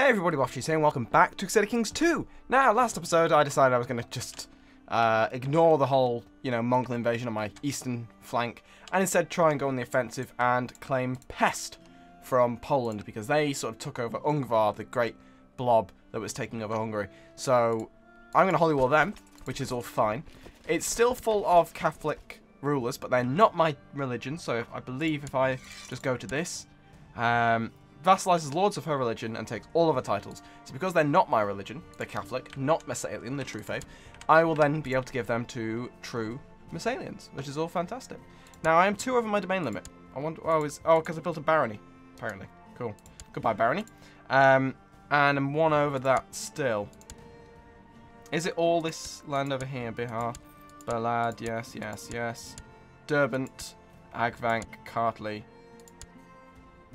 Hey everybody, Waffy saying welcome back to Crusader Kings 2! Now, last episode I decided I was going to just uh, ignore the whole, you know, Mongol invasion on my eastern flank and instead try and go on the offensive and claim Pest from Poland because they sort of took over Ungvar, the great blob that was taking over Hungary. So, I'm going to holy war them, which is all fine. It's still full of Catholic rulers, but they're not my religion, so if, I believe if I just go to this, um, vassalizes lords of her religion and takes all of her titles. So because they're not my religion, the Catholic, not Messalian, the true faith, I will then be able to give them to true Messalians, which is all fantastic. Now, I am two over my domain limit. I wonder, oh, is, oh, because I built a barony, apparently. Cool. Goodbye, barony. Um, and I'm one over that still. Is it all this land over here? Bihar, Balad, yes, yes, yes. Derbent, Agvank, Kartli,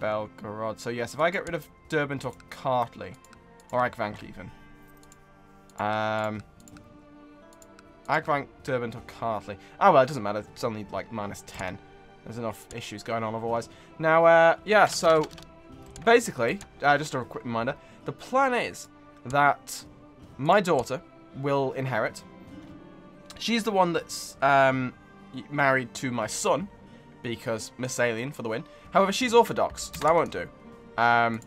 Belgorod. So yes, if I get rid of Derbent or Kartli, or Agvank even. Um, Agvank, Derbent or Kartli. Oh well, it doesn't matter. It's only like minus 10. There's enough issues going on otherwise. Now, uh, yeah, so basically, uh, just a quick reminder, the plan is that my daughter will inherit. She's the one that's um, married to my son, because Messalian for the win. However, she's Orthodox, so that won't do. Um,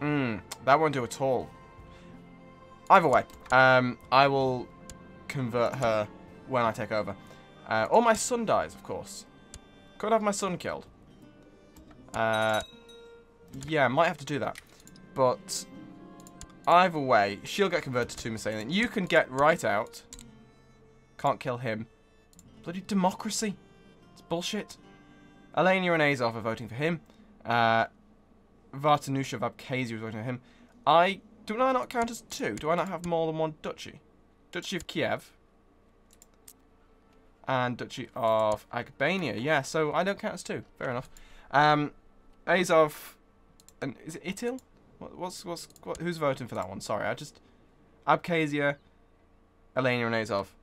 mm, that won't do at all. Either way, um, I will convert her when I take over. Uh, or my son dies, of course. Could have my son killed. Uh, yeah, might have to do that. But either way, she'll get converted to Messalian. You can get right out. Can't kill him. Bloody democracy. It's bullshit. Alania and Azov are voting for him. Uh, Vartanusha of is voting for him. I do I not count as two? Do I not have more than one duchy? Duchy of Kiev. And Duchy of Albania. Yeah, so I don't count as two. Fair enough. Um, Azov and is it Itil? What, what's what's what, who's voting for that one? Sorry, I just Abkhazia, Alania and Azov.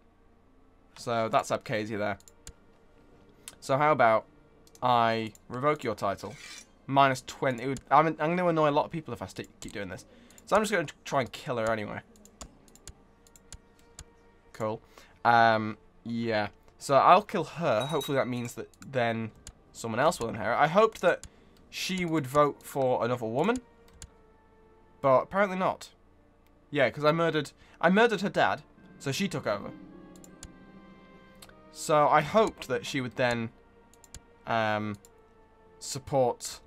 So that's Abkhazia there. So how about I revoke your title. Minus 20. Would, I'm, I'm going to annoy a lot of people if I keep doing this. So I'm just going to try and kill her anyway. Cool. Um, yeah. So I'll kill her. Hopefully that means that then someone else will inherit. I hoped that she would vote for another woman. But apparently not. Yeah, because I murdered... I murdered her dad. So she took over. So I hoped that she would then um, support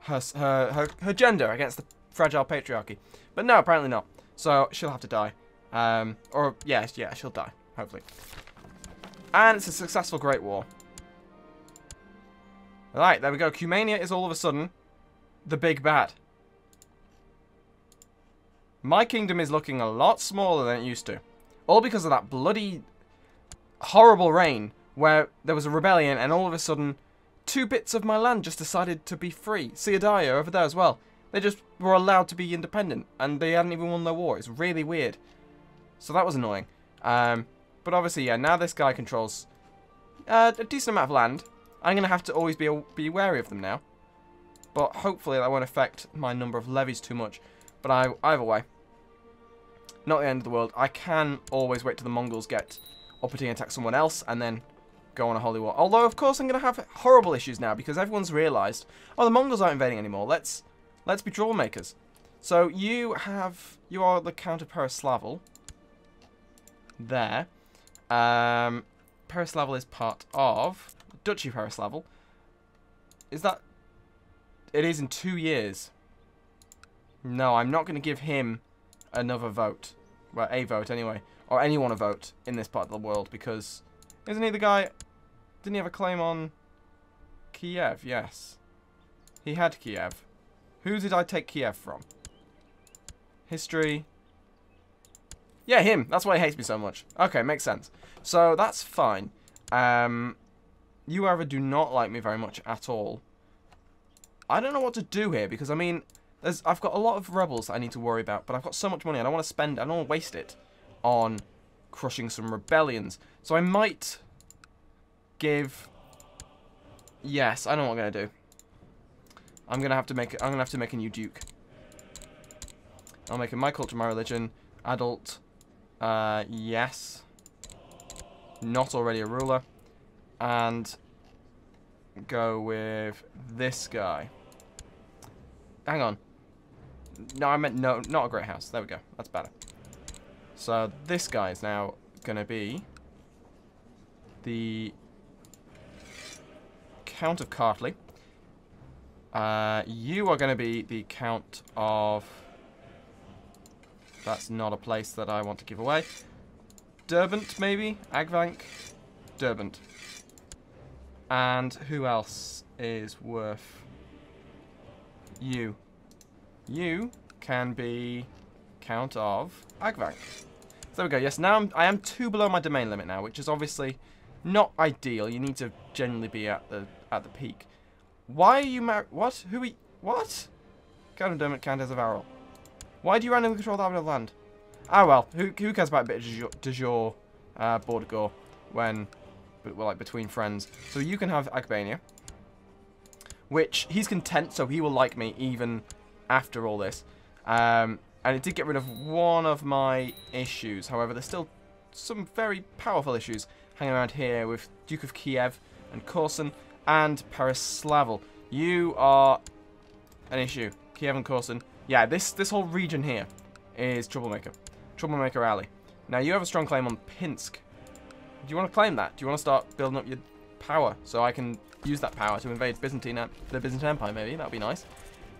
her, her, her, her gender against the fragile patriarchy. But no, apparently not. So she'll have to die. Um, or, yes, yeah, she'll die, hopefully. And it's a successful Great War. Alright, there we go. Cumania is all of a sudden the big bad. My kingdom is looking a lot smaller than it used to. All because of that bloody horrible reign where there was a rebellion and all of a sudden two bits of my land just decided to be free. Ciudaya over there as well. They just were allowed to be independent and they hadn't even won their war. It's really weird. So that was annoying. Um, but obviously, yeah, now this guy controls uh, a decent amount of land. I'm going to have to always be, be wary of them now. But hopefully that won't affect my number of levies too much. But I, either way, not the end of the world. I can always wait till the Mongols get opportunity attack someone else and then go on a holy war. Although, of course, I'm going to have horrible issues now because everyone's realised, oh, the Mongols aren't invading anymore. Let's let's be draw makers. So you have, you are the Count of Peryaslaval. There. Um, Peryaslaval is part of Duchy of Peryaslaval. Is that, it is in two years. No, I'm not going to give him another vote. Well, a vote anyway. Or anyone a vote in this part of the world because isn't he the guy... Didn't he have a claim on Kiev? Yes. He had Kiev. Who did I take Kiev from? History. Yeah, him. That's why he hates me so much. Okay, makes sense. So, that's fine. Um, you, however, do not like me very much at all. I don't know what to do here, because, I mean, there's I've got a lot of rebels that I need to worry about, but I've got so much money, and I don't want to spend, I don't want to waste it on crushing some rebellions. So I might give... Yes, I know what I'm going to do. I'm gonna have to make. I'm gonna have to make a new duke. I'll make it my culture, my religion, adult. Uh, yes. Not already a ruler, and go with this guy. Hang on. No, I meant no, not a great house. There we go. That's better. So this guy is now going to be the Count of Kartli. Uh, you are going to be the Count of... That's not a place that I want to give away. Derbent, maybe? Agvank? Derbent. And who else is worth... You. You can be Count of Agvank. There we go. Yes, now I'm, I am two below my domain limit now, which is obviously not ideal. You need to generally be at the at the peak. Why are you? What? Who you? What? Count of Dermot Countess of Arrel. Why do you randomly control that bit of land? Ah, well. Who, who cares about a bit of de jure uh, border gore when, well, like, between friends? So you can have Agbania, which he's content, so he will like me even after all this. Um, and it did get rid of one of my issues. However, there's still some very powerful issues hanging around here with Duke of Kiev and Korsun and Perslavel. You are an issue. Kiev and Korsun. Yeah, this, this whole region here is Troublemaker. Troublemaker Alley. Now, you have a strong claim on Pinsk. Do you want to claim that? Do you want to start building up your power so I can use that power to invade Byzantine, uh, the Byzantine Empire, maybe? That would be nice.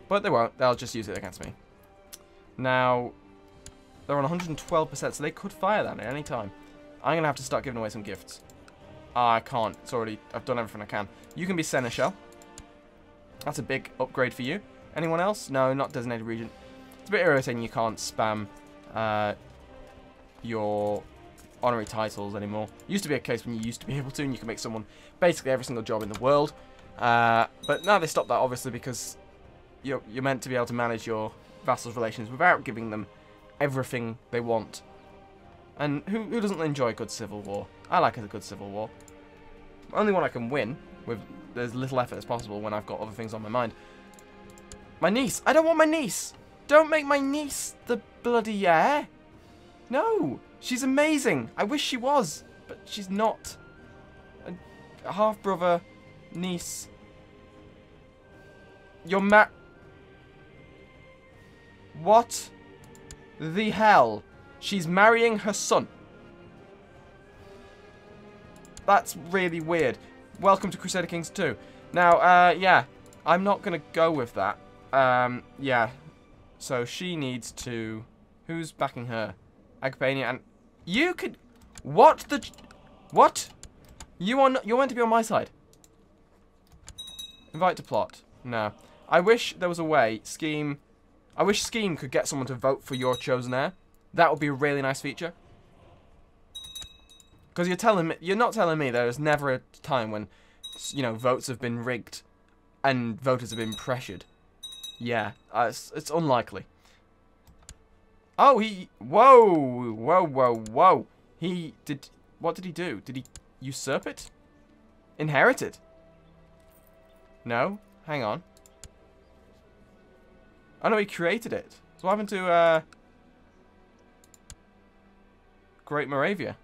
But they won't. They'll just use it against me. Now, they're on 112%, so they could fire that at any time. I'm going to have to start giving away some gifts. I can't. It's already... I've done everything I can. You can be Seneschal. That's a big upgrade for you. Anyone else? No, not designated region. It's a bit irritating you can't spam uh, your honorary titles anymore. Used to be a case when you used to be able to, and you can make someone basically every single job in the world. Uh, but now they stopped that, obviously, because you're, you're meant to be able to manage your vassals' relations without giving them everything they want. And who, who doesn't enjoy a good civil war? I like a good civil war. Only one I can win with as little effort as possible when I've got other things on my mind. My niece! I don't want my niece! Don't make my niece the bloody heir! No! She's amazing! I wish she was, but she's not. A, half-brother, niece. You're ma- what the hell? She's marrying her son. That's really weird. Welcome to Crusader Kings 2. Now, uh, yeah, I'm not going to go with that. Um, yeah. So she needs to... Who's backing her? Agbania and... You could... What the... What? You are you're meant to be on my side. Invite to plot. No. I wish there was a way, scheme, I wish Scheme could get someone to vote for your chosen heir. That would be a really nice feature. Because you're telling me, you're not telling me there's never a time when, you know, votes have been rigged and voters have been pressured. Yeah, uh, it's, it's unlikely. Oh, he, whoa, whoa, whoa, whoa. He did, what did he do? Did he usurp it? Inherit it? No? Hang on. Oh no, he created it. So what happened to uh, Great Moravia?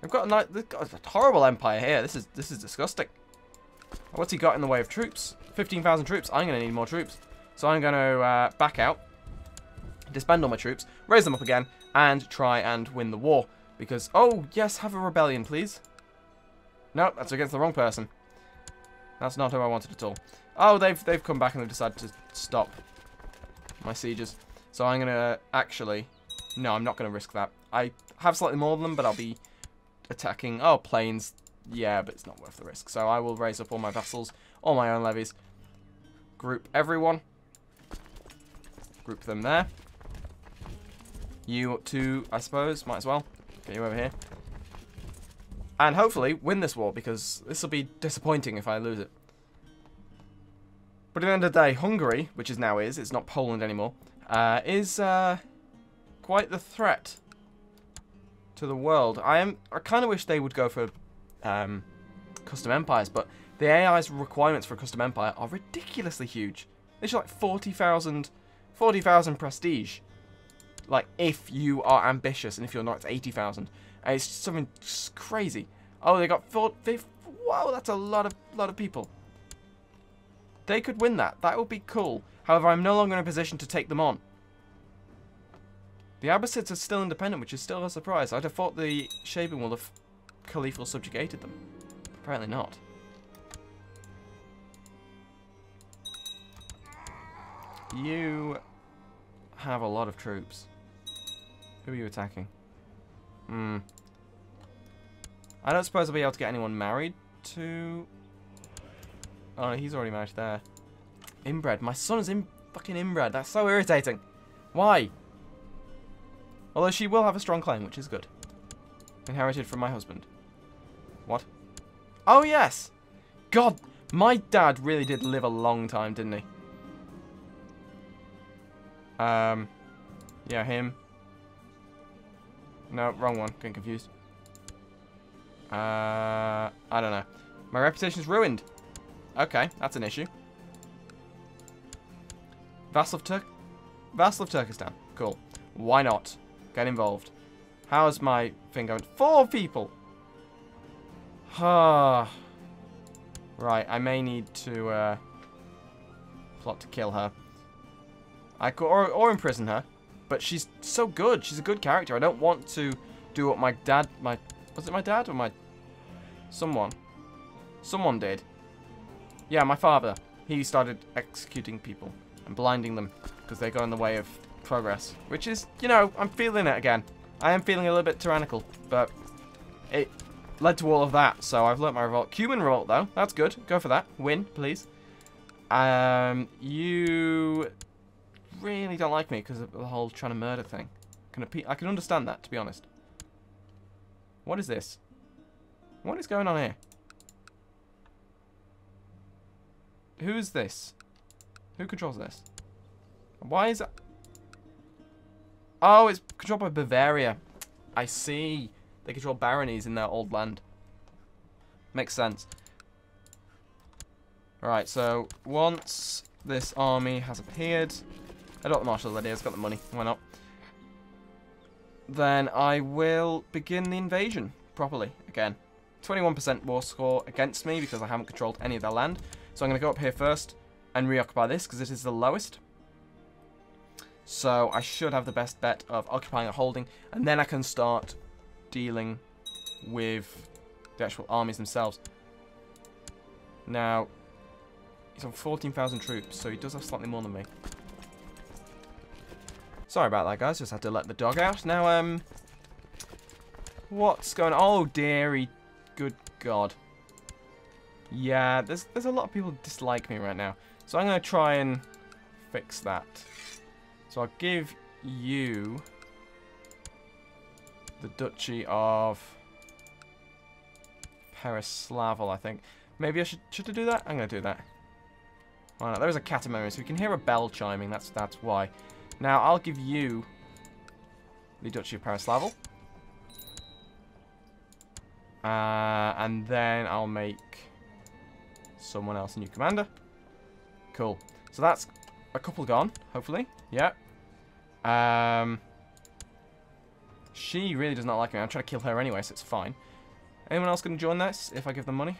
They've got a, nice, they've got a horrible empire here. This is this is disgusting. What's he got in the way of troops? 15,000 troops. I'm going to need more troops. So I'm going to uh, back out, disband all my troops, raise them up again, and try and win the war. Because, oh, yes, have a rebellion, please. No, that's against the wrong person. That's not who I wanted at all. Oh, they've they've come back and they've decided to stop my sieges. So I'm going to actually... No, I'm not going to risk that. I have slightly more than them, but I'll be attacking... Oh, planes. Yeah, but it's not worth the risk. So I will raise up all my vassals, all my own levies. Group everyone. Group them there. You two, I suppose, might as well. Get you over here. And hopefully win this war, because this will be disappointing if I lose it. But at the end of the day, Hungary, which is now is, it's not Poland anymore, uh, is uh, quite the threat to the world. I am. I kind of wish they would go for um, custom empires, but the AI's requirements for a custom empire are ridiculously huge. It's like 40,000 40,000 prestige. Like, if you are ambitious, and if you're not, it's 80,000. And it's something crazy. Oh, they got four, wow, that's a lot of lot of people. They could win that. That would be cool. However, I'm no longer in a position to take them on. The Abbasids are still independent, which is still a surprise. I'd have thought the Shaiban will have Khalifa subjugated them. Apparently not. You have a lot of troops. Who are you attacking? Hmm. I don't suppose I'll be able to get anyone married to... Oh, he's already married there. Inbred. My son is in fucking inbred. That's so irritating. Why? Although she will have a strong claim, which is good. Inherited from my husband. What? Oh, yes! God, my dad really did live a long time, didn't he? Um, yeah, him. No, wrong one. Getting confused. Uh, I don't know. My reputation's ruined. Okay, that's an issue. Vassal of Turk... Vassal of Turkestan. Cool. Why not? Get involved. How's my thing going? Four people! Right, I may need to, uh... Plot to kill her. I could, or, or imprison her. But she's so good. She's a good character. I don't want to do what my dad, my, was it my dad or my, someone? Someone did. Yeah, my father. He started executing people and blinding them because they got in the way of progress. Which is, you know, I'm feeling it again. I am feeling a little bit tyrannical, but it led to all of that. So I've learnt my revolt. Cuman revolt, though. That's good. Go for that. Win, please. Um, you really don't like me because of the whole trying to murder thing. Can I can understand that, to be honest. What is this? What is going on here? Who is this? Who controls this? Why is that? Oh, it's controlled by Bavaria. I see. They control baronies in their old land. Makes sense. Alright, so once this army has appeared, I got the marshal ready, I've got the money, why not? Then I will begin the invasion properly again. 21% war score against me because I haven't controlled any of their land. So I'm going to go up here first and reoccupy this because it is the lowest. So I should have the best bet of occupying a holding and then I can start dealing with the actual armies themselves. Now, he's on 14,000 troops, so he does have slightly more than me. Sorry about that, guys. Just had to let the dog out. Now, um... What's going on? Oh, dearie. Good God. Yeah, there's, there's a lot of people dislike me right now. So I'm going to try and fix that. So I'll give you the Duchy of Pereslaval, I think. Maybe I should should I do that? I'm going to do that. Why not? There's a catamaran, so we can hear a bell chiming. That's that's why. Now, I'll give you the Duchy of Pereslaval. Uh, and then I'll make someone else a new commander. Cool. So that's a couple gone, hopefully. Yeah. Um, she really does not like me. I'm trying to kill her anyway, so it's fine. Anyone else going to join this if I give them money?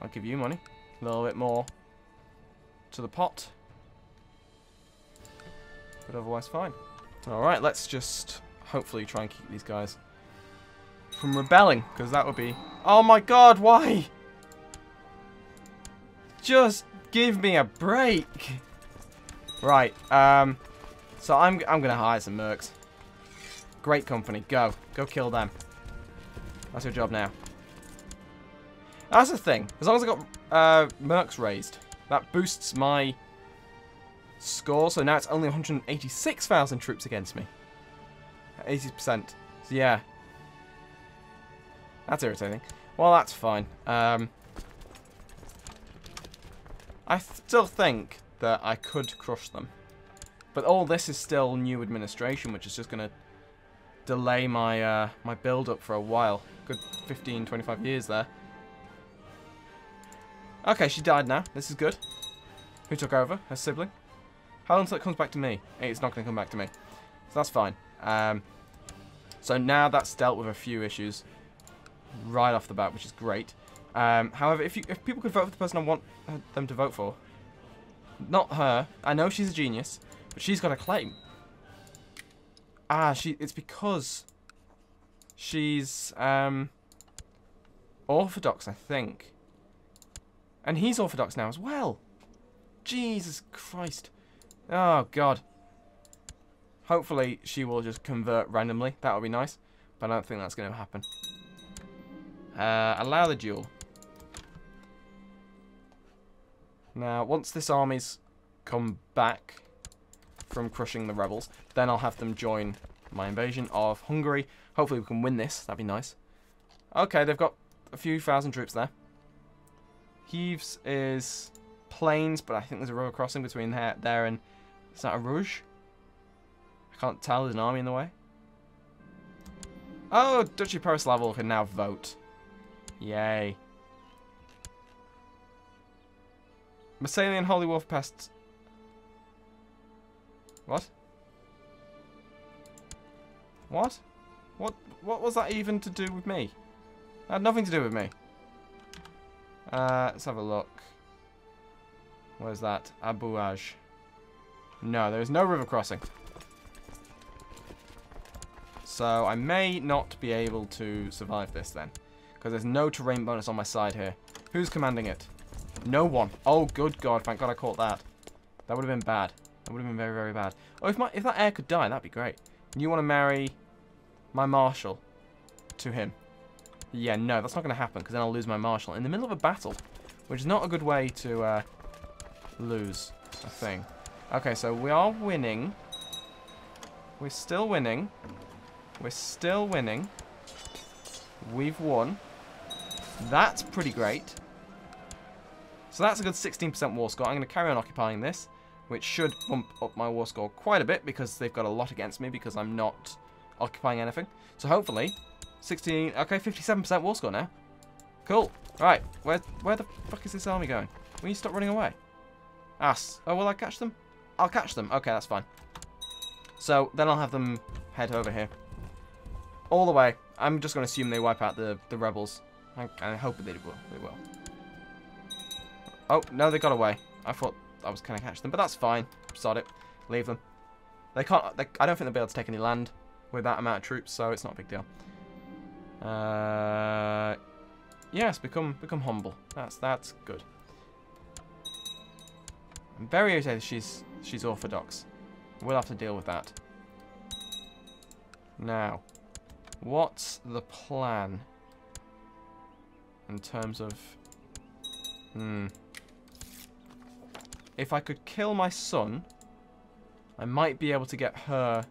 I'll give you money. A little bit more to the pot but otherwise fine. Alright, let's just hopefully try and keep these guys from rebelling, because that would be... Oh my god, why? Just give me a break. Right, um, so I'm, I'm going to hire some mercs. Great company, go. Go kill them. That's your job now. That's the thing. As long as I got uh, mercs raised, that boosts my score, so now it's only 186,000 troops against me. 80%. So yeah. That's irritating. Well, that's fine. Um, I still think that I could crush them. But all this is still new administration, which is just going to delay my uh, my build-up for a while. good 15, 25 years there. Okay, she died now. This is good. Who took over? Her sibling? How long until it comes back to me? It's not going to come back to me. So that's fine. Um, so now that's dealt with a few issues right off the bat, which is great. Um, however, if you if people could vote for the person I want them to vote for, not her. I know she's a genius, but she's got a claim. Ah, she. It's because she's um, Orthodox, I think. And he's Orthodox now as well. Jesus Christ. Oh, God. Hopefully, she will just convert randomly. That would be nice. But I don't think that's going to happen. Uh, allow the duel. Now, once this army's come back from crushing the rebels, then I'll have them join my invasion of Hungary. Hopefully we can win this. That'd be nice. Okay, they've got a few thousand troops there. Heves is plains, but I think there's a river crossing between there, there and... Is that a Rouge? I can't tell. There's an army in the way. Oh, Duchy Perslava can now vote. Yay. Messalian Holy Wolf Pests. What? What? What what was that even to do with me? That had nothing to do with me. Uh, let's have a look. Where's that? Abauj. No, there is no river crossing. So I may not be able to survive this then. Because there's no terrain bonus on my side here. Who's commanding it? No one. Oh, good God. Thank God I caught that. That would have been bad. That would have been very, very bad. Oh, if, my, if that heir could die, that'd be great. You want to marry my marshal to him? Yeah, no, that's not going to happen, because then I'll lose my marshal in the middle of a battle, which is not a good way to uh, lose a thing. Okay, so we are winning. We're still winning. We're still winning. We've won. That's pretty great. So that's a good 16% war score. I'm going to carry on occupying this, which should bump up my war score quite a bit because they've got a lot against me because I'm not occupying anything. So hopefully, 16, okay, 57% war score now. Cool. Right, where, where the fuck is this army going? Will you stop running away? Ass. Oh, will I catch them? I'll catch them. Okay, that's fine. So, then I'll have them head over here. All the way. I'm just going to assume they wipe out the, the rebels. I, I hope they will. They will. Oh, no, they got away. I thought I was going to catch them, but that's fine. Sod it. Leave them. They can't. They, I don't think they'll be able to take any land with that amount of troops, so it's not a big deal. Uh, yes, become become humble. That's that's good. I'm very irritated she's she's orthodox. We'll have to deal with that. Now, what's the plan in terms of? Hmm. If I could kill my son, I might be able to get her.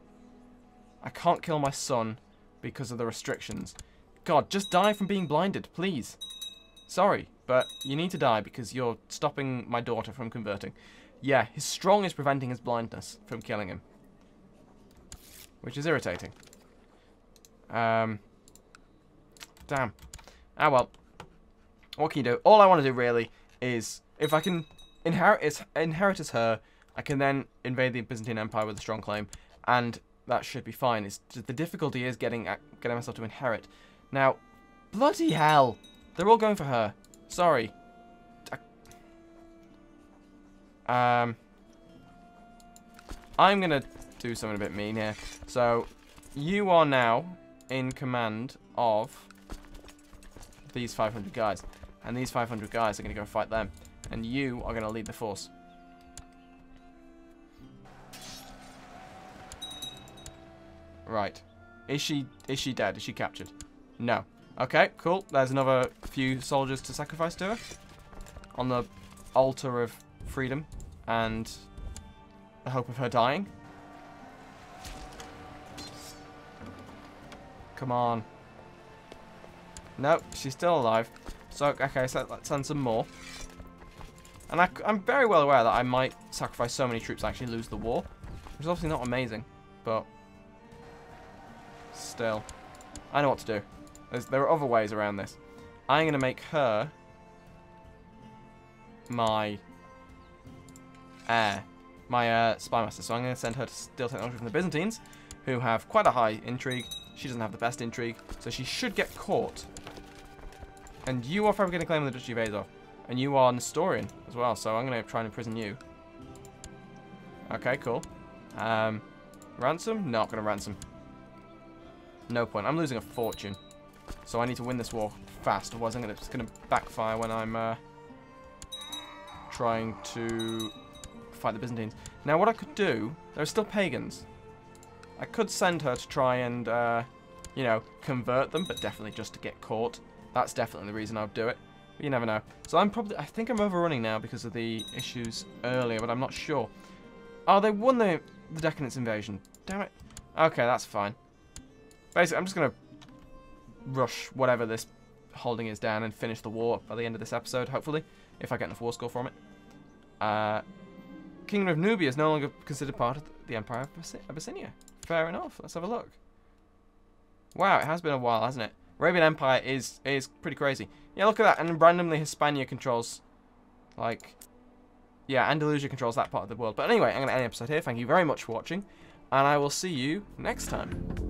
I can't kill my son because of the restrictions. God, just die from being blinded, please. Sorry, but you need to die because you're stopping my daughter from converting. Yeah, his strong is preventing his blindness from killing him. Which is irritating. Um, damn. Ah, well. What can you do? All I want to do, really, is if I can inherit, as her, I can then invade the Byzantine Empire with a strong claim, and that should be fine. It's the difficulty is getting getting myself to inherit. Now, bloody hell, they're all going for her. Sorry. Um, I'm gonna do something a bit mean here. So, you are now in command of these 500 guys, and these 500 guys are gonna go fight them, and you are gonna lead the force. Right. Is she is she dead? Is she captured? No. Okay, cool. There's another few soldiers to sacrifice to her. On the altar of freedom and the hope of her dying. Come on. Nope, she's still alive. So, okay, so let's send some more. And I, am very well aware that I might sacrifice so many troops I actually lose the war. Which is obviously not amazing, but still. I know what to do. There's, there are other ways around this. I'm going to make her my heir, my uh, spy master. So I'm going to send her to steal technology from the Byzantines, who have quite a high intrigue. She doesn't have the best intrigue, so she should get caught. And you are probably going to claim the Duchy of Azov. And you are Nestorian as well, so I'm going to try and imprison you. Okay, cool. Um, ransom? Not going to ransom. No point. I'm losing a fortune. So I need to win this war fast, otherwise I'm gonna, it's going to backfire when I'm uh, trying to fight the Byzantines. Now what I could do, there are still pagans. I could send her to try and, uh, you know, convert them, but definitely just to get caught. That's definitely the reason I would do it. You never know. So I'm probably, I think I'm overrunning now because of the issues earlier, but I'm not sure. Oh, they won the, the Decadence invasion. Damn it. Okay, that's fine. Basically, I'm just going to rush whatever this holding is down and finish the war by the end of this episode, hopefully, if I get enough war score from it. Uh, Kingdom of Nubia is no longer considered part of the Empire of Abyssinia. Fair enough. Let's have a look. Wow, it has been a while, hasn't it? Arabian Empire is is pretty crazy. Yeah, look at that. And randomly Hispania controls, like, yeah, Andalusia controls that part of the world. But anyway, I'm going to end the episode here. Thank you very much for watching. And I will see you next time.